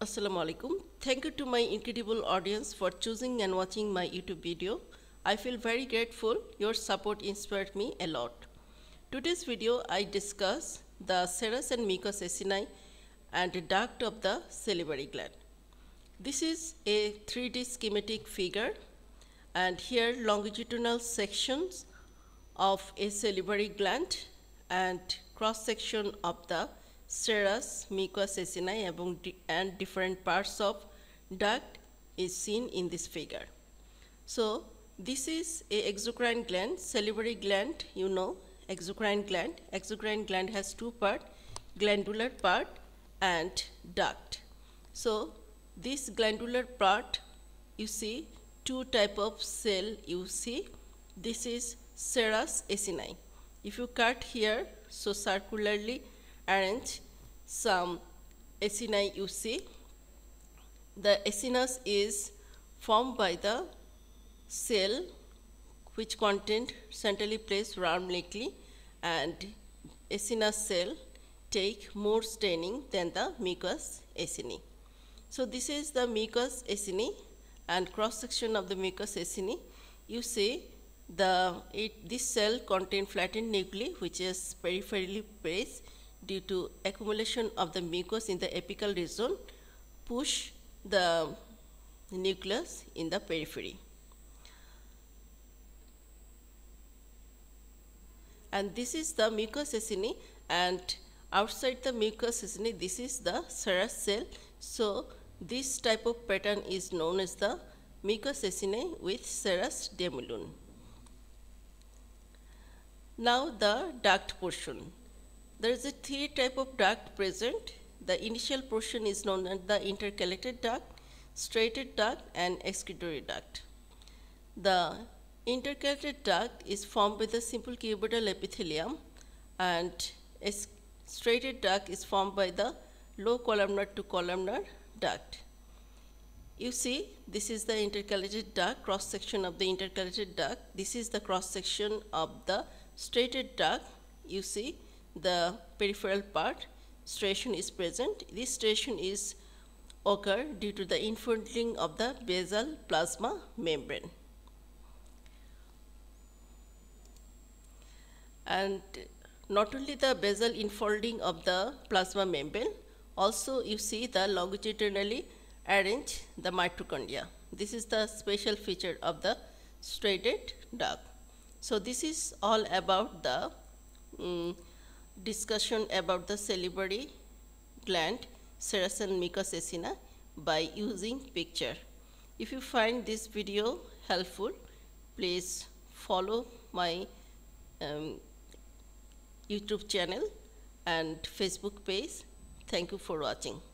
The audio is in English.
Assalamu alaikum. Thank you to my incredible audience for choosing and watching my YouTube video. I feel very grateful. Your support inspired me a lot. Today's video I discuss the serous and mucous acini and duct of the salivary gland. This is a 3D schematic figure and here longitudinal sections of a salivary gland and cross section of the serous, mucous acini and different parts of duct is seen in this figure. So this is a exocrine gland, salivary gland, you know, exocrine gland. Exocrine gland has two part, glandular part and duct. So this glandular part, you see two type of cell you see. This is serous acini. If you cut here, so circularly arrange some acini you see. The acinus is formed by the cell which content centrally placed round neatly and acinus cell take more staining than the mucous acini. So this is the mucous acini and cross section of the mucous acini. You see the it, this cell contain flattened nuclei which is peripherally placed due to accumulation of the mucus in the apical region push the nucleus in the periphery. And this is the mucous acini and outside the mucous acini this is the serous cell. So this type of pattern is known as the mucous acini with serous demilune. Now the duct portion. There is a three type of duct present. The initial portion is known as the intercalated duct, striated duct and excretory duct. The intercalated duct is formed with a simple cuboidal epithelium and a striated duct is formed by the low columnar to columnar duct. You see, this is the intercalated duct, cross section of the intercalated duct. This is the cross section of the striated duct. You see, the peripheral part striation is present. This striation is occur due to the infolding of the basal plasma membrane. And not only the basal infolding of the plasma membrane, also you see the longitudinally arranged the mitochondria. This is the special feature of the striated duct. So this is all about the um, discussion about the salivary gland and mucous by using picture. If you find this video helpful, please follow my um, YouTube channel and Facebook page. Thank you for watching.